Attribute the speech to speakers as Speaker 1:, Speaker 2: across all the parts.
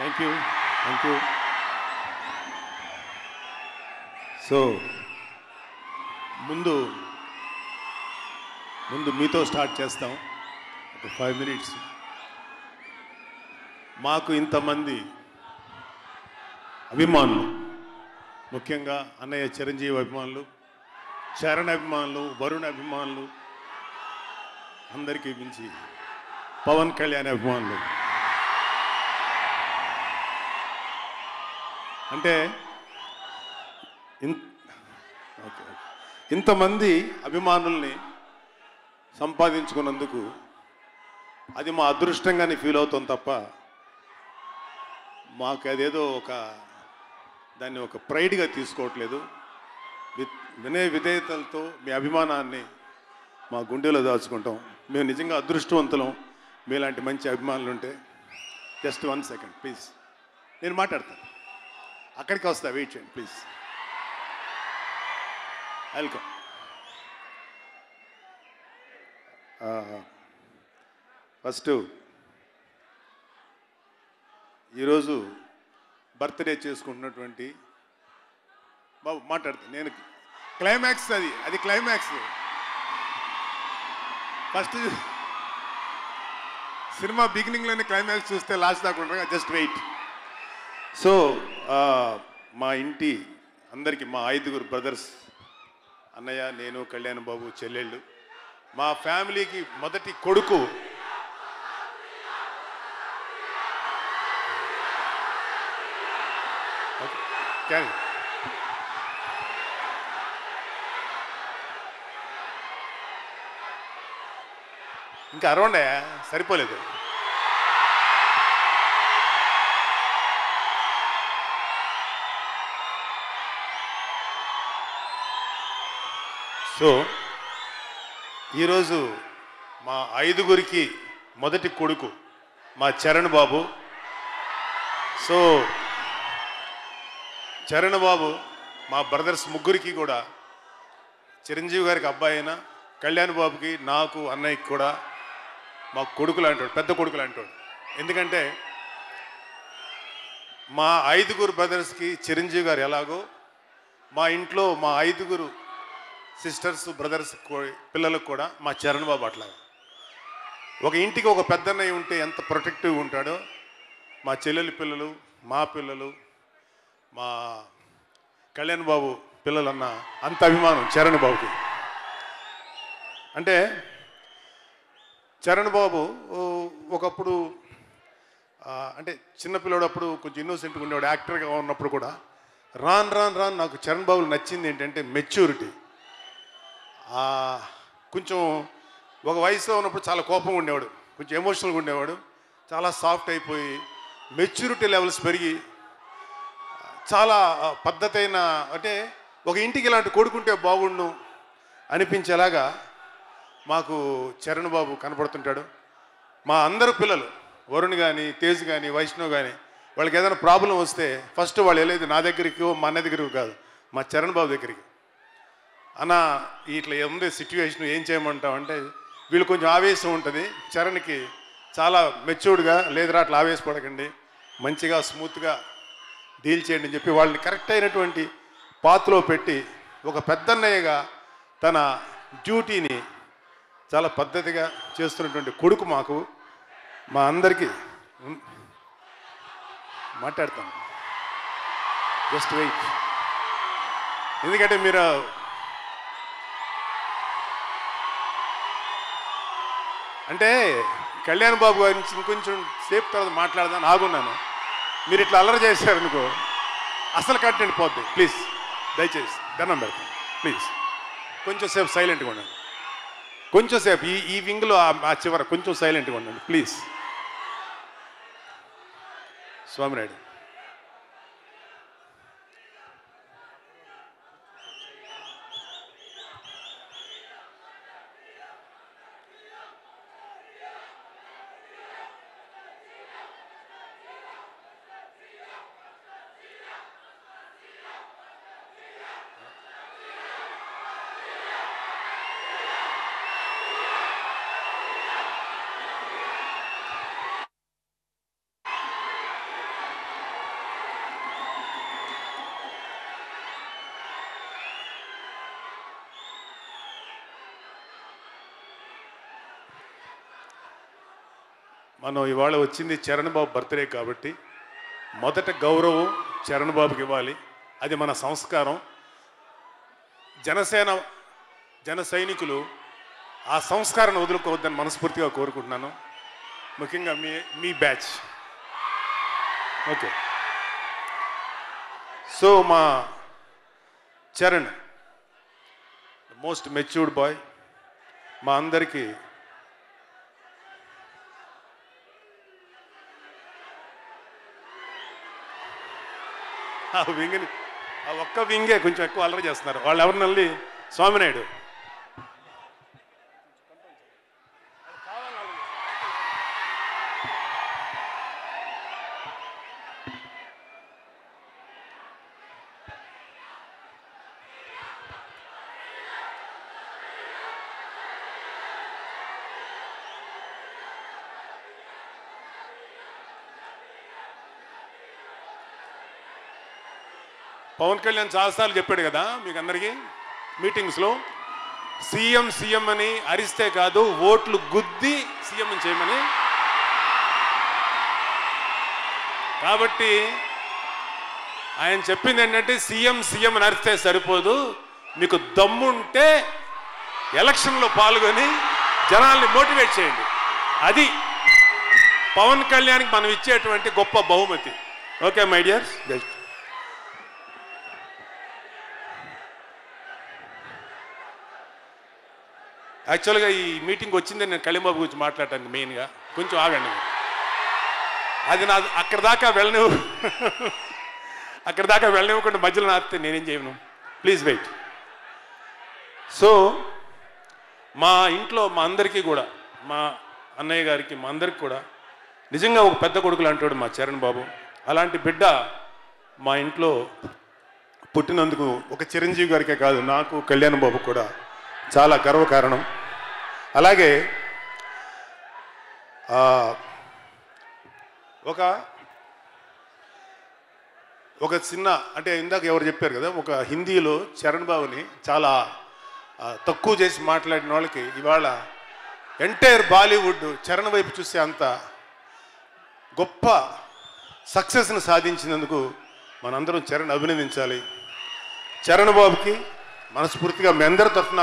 Speaker 1: Thank you thank you so ముందు ముందు మీతో స్టార్ట్ చేస్తాం. ఒక ఫైవ్ మినిట్స్ మాకు ఇంతమంది అభిమానులు ముఖ్యంగా అన్నయ్య చిరంజీవి అభిమానులు చరణ్ అభిమానులు వరుణ్ అభిమానులు అందరికీ మించి పవన్ కళ్యాణ్ అభిమానులు. అంటే ఇన్- ఓకే, ఓకే. ఇంతమంది అభిమానుల్ని సంపాదించుకున్నందుకు అది మా అదృష్టంగానే ఫీల్ అవుతాం తప్ప మాకు అదేదో ఒక దాన్ని ఒక ప్రైడ్గా తీసుకోవట్లేదు. వినయ విధేయతలతో మీ అభిమానాన్ని మా గుండెలో దాచుకుంటాం. మేము నిజంగా అదృష్టవంతులం. మీలాంటి మంచి అభిమానులు ఉంటే జస్ట్ వన్ సెకండ్ ప్లీజ్ నేను మాట్లాడతాను. అక్కడికి వస్తా వెయిట్ చేయండి ప్లీజ్ వెల్కమ్ ఫస్ట్ ఈరోజు బర్త్డే చేసుకుంటున్నటువంటి బాబు మాట్లాడుతుంది నేను క్లైమాక్స్ అది అది క్లైమాక్స్ ఫస్ట్ సినిమా బిగినింగ్లోనే క్లైమాక్స్ చూస్తే లాస్ట్ దాకా ఉండగా జస్ట్ వెయిట్ సో మా ఇంటి అందరికీ మా ఐదుగురు బ్రదర్స్ అన్నయ్య నేను కళ్యాణ్ బాబు చెల్లెళ్ళు మా ఫ్యామిలీకి మొదటి కొడుకు ఓకే, ఇంకా అరవండే సరిపోలేదు. సో ఈరోజు మా ఐదుగురికి మొదటి కొడుకు మా చరణ్ బాబు. సో చరణ్ బాబు మా బ్రదర్స్ ముగ్గురికి కూడా చిరంజీవి గారికి అబ్బాయి అయినా కళ్యాణ్ బాబుకి నాకు అన్నయ్యకి కూడా మా కొడుకులు అంటాడు పెద్ద కొడుకులు అంటాడు ఎందుకంటే మా ఐదుగురు బ్రదర్స్కి చిరంజీవి గారు ఎలాగో మా ఇంట్లో మా ఐదుగురు సిస్టర్స్ బ్రదర్స్ పిల్లలకు కూడా మా చరణ్ బాబు అట్లా. ఒక ఇంటికి ఒక పెద్దన్నయ్య ఉంటే ఎంత ప్రొటెక్టివ్ ఉంటాడో మా చెల్లెలి పిల్లలు మా పిల్లలు మా కళ్యాణ్ బాబు పిల్లలన్న అంత అభిమానం చరణ్ బాబుకి అంటే చరణ్ బాబు ఒకప్పుడు అంటే చిన్నపిల్లడు అప్పుడు కొంచెం ఇన్నోసెంట్గా ఉండేవాడు యాక్టర్గా ఉన్నప్పుడు కూడా రాన్ రాన్ రాన్ నాకు చరణ్ బాబులు నచ్చింది ఏంటంటే మెచ్యూరిటీ. కొంచెం ఒక వయసులో ఉన్నప్పుడు చాలా కోపంగా ఉండేవాడు. కొంచెం ఎమోషనల్గా ఉండేవాడు. చాలా సాఫ్ట్ అయిపోయి మెచ్యూరిటీ లెవెల్స్ పెరిగి చాలా పద్ధతైన అంటే ఒక ఇంటికి ఇలాంటి కొడుకుంటే బాగుండు అనిపించేలాగా మాకు చరణ్ బాబు కనపడుతుంటాడు. మా అందరు పిల్లలు వరుణ్ కానీ తేజ్ కానీ వైష్ణవ్ కానీ వాళ్ళకి ఏదైనా ప్రాబ్లం వస్తే ఫస్ట్ వాళ్ళు వెళ్ళేది నా దగ్గరికి మా అన్న దగ్గరికి కాదు మా చరణ్ బాబు దగ్గరికి. అన్న ఇట్లా ఉంది సిచ్యువేషన్ ఏం చేయమంటావు? అంటే వీళ్ళు కొంచెం ఆవేశం ఉంటుంది. చరణ్కి చాలా మెచ్యూర్డ్గా లేదురా అట్లా ఆవేశపడకండి. మంచిగా స్మూత్గా డీల్ చేయండి అని చెప్పి వాళ్ళని కరెక్ట్ అయినటువంటి పాత్రలో పెట్టి ఒక పెద్దన్నయ్యగా తన డ్యూటీని చాలా పద్ధతిగా చేస్తున్నటువంటి కొడుకు మాకు. మా అందరికీ మాట్లాడతాం జస్ట్ వెయిట్. ఎందుకంటే మీరు అంటే కళ్యాణ్ బాబు గారి నుంచి ఇంకొంచెం సేపు తర్వాత మాట్లాడదాం ఆగున్నాను. మీరు ఇట్లా అల్లరి చేశారనుకో అసలు కంటెంట్ పోద్ది ప్లీజ్ దయచేసి దండం పెడతాను. ప్లీజ్ కొంచెం సేపు సైలెంట్గా ఉండండి. కొంచెం సేపు ఈ ఈ వింగ్లో ఆ- ఆ చివర కొంచెం సైలెంట్గా ఉండండి. ప్లీజ్. స్వామినాయుడు మనం ఇవాళ వచ్చింది చరణ్ బాబు బర్త్డే కాబట్టి మొదట గౌరవం చరణ్ బాబుకి ఇవ్వాలి. అది మన సంస్కారం. జనసేన జన సైనికులు ఆ సంస్కారాన్ని వదులుకోవద్దని మనస్ఫూర్తిగా కోరుకుంటున్నాను. ముఖ్యంగా మీ మీ బ్యాచ్. ఓకే. సో మా చరణ్ మోస్ట్ మెచ్యూర్డ్ బాయ్ మా అందరికీ ఆ వింగిని ఆ ఒక్క వింగే కొంచెం ఎక్కువ అల్లరి చేస్తున్నారు. వాళ్ళు ఎవరినల్లి స్వామినాయుడు. పవన్ కళ్యాణ్ చాలాసార్లు చెప్పాడు కదా మీకు అందరికీ మీటింగ్స్లో సీఎం సీఎం అని అరిస్తే కాదు ఓట్లు గుద్ది సీఎం చేయమని. కాబట్టి ఆయన చెప్పింది ఏంటంటే సీఎం సీఎం అని అరిస్తే సరిపోదు మీకు దమ్ముంటే ఎలక్షన్లో పాల్గొని జనాల్ని మోటివేట్ చేయండి. అది పవన్ కళ్యాణ్కి మనం ఇచ్చేటువంటి గొప్ప బహుమతి. ఓకే మై డియర్స్ జస్ట్ యాక్చువల్గా ఈ మీటింగ్ వచ్చింది నేను కళింబాబు గురించి మాట్లాడటానికి మెయిన్గా కొంచెం ఆగండి. అది నా అక్కడ దాకా వెళ్ళనివ్వ అక్కడ దాకా వెళ్ళనివ్వకుండా మధ్యలో నాపితే నేనేం చేయను. ప్లీజ్ వెయిట్ సో మా ఇంట్లో మా అందరికీ కూడా మా అన్నయ్య గారికి మా అందరికి కూడా నిజంగా ఒక పెద్ద కొడుకులు అంటాడు మా చరణ్ బాబు. అలాంటి బిడ్డ మా ఇంట్లో పుట్టినందుకు ఒక చిరంజీవి గారికే కాదు నాకు కళ్యాణ్ బాబు కూడా చాలా గర్వకారణం. అలాగే ఒక ఒక చిన్న అంటే ఇందాక ఎవరు చెప్పారు కదా ఒక హిందీలో చరణ్ బాబుని చాలా తక్కువ చేసి మాట్లాడిన వాళ్ళకి ఇవాళ ఎంటైర్ బాలీవుడ్ చరణ్ వైపు చూసే అంత గొప్ప సక్సెస్ని సాధించినందుకు మనందరం చరణ్ అభినందించాలి. చరణ్ బాబుకి మనస్ఫూర్తిగా మీ అందరి తరఫున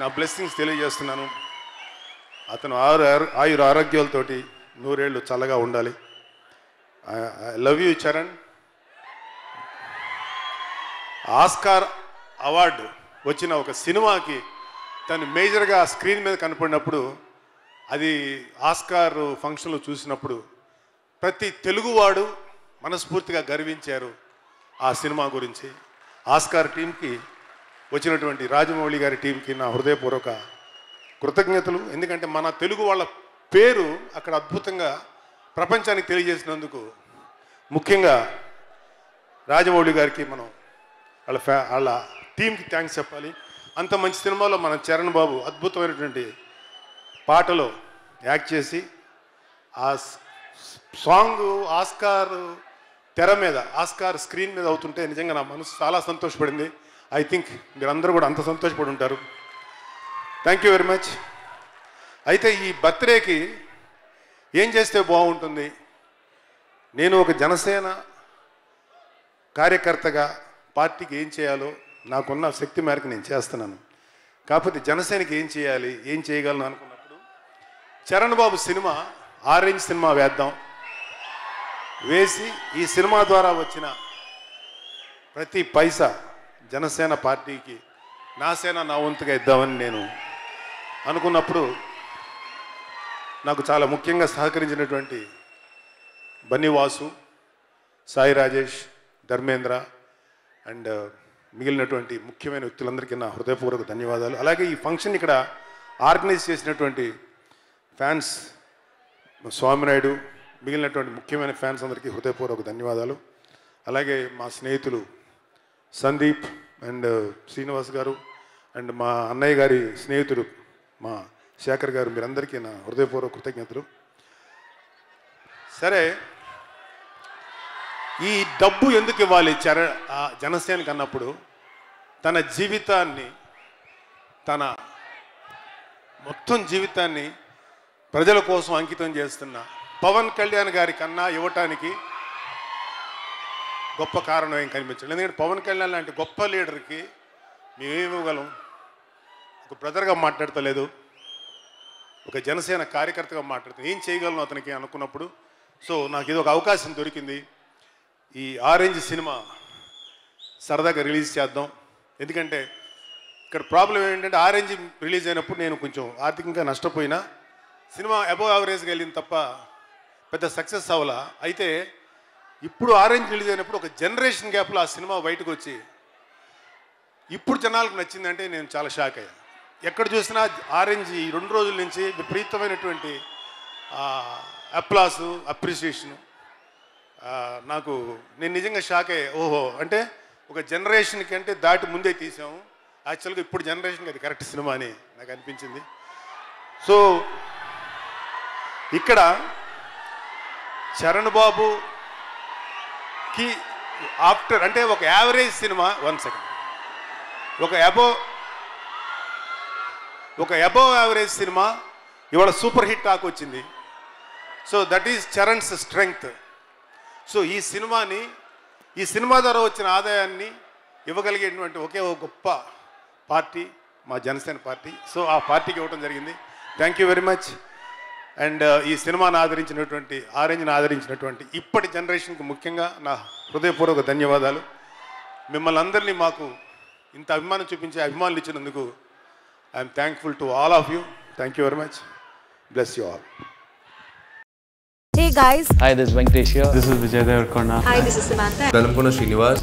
Speaker 1: నా బ్లెస్సింగ్స్ తెలియజేస్తున్నాను. అతను ఆరు ఆరు- ఆయుర ఆరోగ్యాలతోటి నూరేళ్ళు చల్లగా ఉండాలి. I love you Charan. Oscar award వచ్చిన ఒక సినిమాకి తను మేజర్గా స్క్రీన్ మీద కనపడినప్పుడు అది ఆస్కార్ ఫంక్షన్లో చూసినప్పుడు ప్రతి తెలుగువాడు మనస్ఫూర్తిగా గర్వించారు ఆ సినిమా గురించి. ఆస్కార్ టీంకి వచ్చినటువంటి రాజమౌళి గారి టీంకి నా హృదయపూర్వక కృతజ్ఞతలు. ఎందుకంటే మన తెలుగు వాళ్ళ పేరు అక్కడ అద్భుతంగా ప్రపంచానికి తెలియజేసినందుకు ముఖ్యంగా రాజమౌళి గారికి మనం వాళ్ళ ఫ్యా వాళ్ళ టీంకి థ్యాంక్స్ చెప్పాలి. అంత మంచి సినిమాలో మన చరణ్ బాబు అద్భుతమైనటువంటి పాటలో యాక్ట్ చేసి ఆ సాంగ్ ఆస్కార్ తెర మీద ఆస్కార్ స్క్రీన్ మీద అవుతుంటే నిజంగా నా మనసు చాలా సంతోషపడింది. ఐ థింక్ మీరందరూ కూడా అంత సంతోషపడి ఉంటారు థ్యాంక్ యూ వెరీ మచ్ అయితే ఈ బర్త్డేకి ఏం చేస్తే బాగుంటుంది? నేను ఒక జనసేన కార్యకర్తగా పార్టీకి ఏం చేయాలో నాకున్న శక్తి మేరకు నేను చేస్తున్నాను. కాకపోతే జనసేనకి ఏం చేయాలి? ఏం చేయగలను అనుకున్నప్పుడు Charan babu cinema Orange cinema వేద్దాం. వేసి ఈ సినిమా ద్వారా వచ్చిన ప్రతి పైసా జనసేన పార్టీకి నా సేన నా వంతుగా ఇద్దామని నేను అనుకున్నప్పుడు నాకు చాలా ముఖ్యంగా సహకరించినటువంటి బన్నివాసు సాయి రాజేష్ ధర్మేంద్ర అండ్ మిగిలినటువంటి ముఖ్యమైన వ్యక్తులందరికీ నా హృదయపూర్వక ధన్యవాదాలు. అలాగే ఈ ఫంక్షన్ ఇక్కడ ఆర్గనైజ్ చేసినటువంటి ఫ్యాన్స్ స్వామినాయుడు మిగిలినటువంటి ముఖ్యమైన ఫ్యాన్స్ అందరికీ హృదయపూర్వక ధన్యవాదాలు. అలాగే మా స్నేహితులు సందీప్ అండ్ శ్రీనివాస్ గారు అండ్ మా అన్నయ్య గారి స్నేహితుడు మా శేఖర్ గారు మీరందరికీ నా హృదయపూర్వక కృతజ్ఞతలు. సరే ఈ డబ్బు ఎందుకు ఇవ్వాలి చర ఆ జనసేనకి అన్నప్పుడు? తన జీవితాన్ని తన మొత్తం జీవితాన్ని ప్రజల కోసం అంకితం చేస్తున్న పవన్ కళ్యాణ్ గారి కన్నా ఇవ్వటానికి గొప్ప కారణం ఏం కనిపించలేదు. ఎందుకంటే పవన్ కళ్యాణ్ లాంటి గొప్ప లీడర్కి మేమేమి ఇవ్వగలం? ఒక బ్రదర్గా మాట్లాడతలేదు. ఒక జనసేన కార్యకర్తగా మాట్లాడుతుంది ఏం చేయగలను అతనికి అనుకున్నప్పుడు? సో నాకు ఇది ఒక అవకాశం దొరికింది. ఈ ఆరెంజ్ సినిమా సరదాగా రిలీజ్ చేద్దాం. ఎందుకంటే ఇక్కడ ప్రాబ్లం ఏంటంటే ఆరెంజ్ రిలీజ్ అయినప్పుడు నేను కొంచెం ఆర్థికంగా నష్టపోయినా సినిమా అబోవ్ యావరేజ్గా వెళ్ళింది తప్ప పెద్ద సక్సెస్ అవ్వాలా. అయితే ఇప్పుడు ఆరెంజ్ రిలీజ్ అయినప్పుడు ఒక జనరేషన్ గ్యాప్లో ఆ సినిమా బయటకు వచ్చి ఇప్పుడు జనాలకు నచ్చిందంటే నేను చాలా షాక్ అయ్యాను ఎక్కడ చూసినా ఆరెంజ్ ఈ రెండు రోజుల నుంచి విపరీతమైనటువంటి అప్లాసు అప్రిసియేషను. నాకు నేను నిజంగా షాక్ అయ్యా. ఓహో అంటే ఒక జనరేషన్కి అంటే దాటి ముందే తీసాము యాక్చువల్గా ఇప్పుడు జనరేషన్కి అది కరెక్ట్ సినిమా అని నాకు అనిపించింది. సో ఇక్కడ చరణ్ బాబు కి ఆఫ్టర్ అంటే ఒక యావరేజ్ సినిమా వన్ సెకండ్. ఒక అబోవ్ ఒక అబోవ్ యావరేజ్ సినిమా ఇవాళ సూపర్ హిట్ టాక్ వచ్చింది. So that is Charan's strength. So ఈ సినిమాని ఈ సినిమా ద్వారా వచ్చిన ఆదాయాన్ని ఇవ్వగలిగేటువంటి ఒకే ఒక గొప్ప పార్టీ మా జనసేన పార్టీ. సో ఆ పార్టీకి ఇవ్వడం జరిగింది. Thank you very much and ఈ సినిమాను ఆదరించినటువంటి ఆరెంజ్ని ఆదరించినటువంటి ఇప్పటి జనరేషన్కి ముఖ్యంగా నా హృదయపూర్వక ధన్యవాదాలు. మిమ్మల్ని అందరినీ మాకు ఇంత అభిమానం చూపించే అభిమానులు ఇచ్చినందుకు I'm thankful to all of you thank you very much bless you all
Speaker 2: Hey guys,
Speaker 3: Hi, this is Venkatesh here.
Speaker 4: This is Vijay Devarkonda.
Speaker 2: hi, this is Samantha.
Speaker 5: Velankonda Srinivas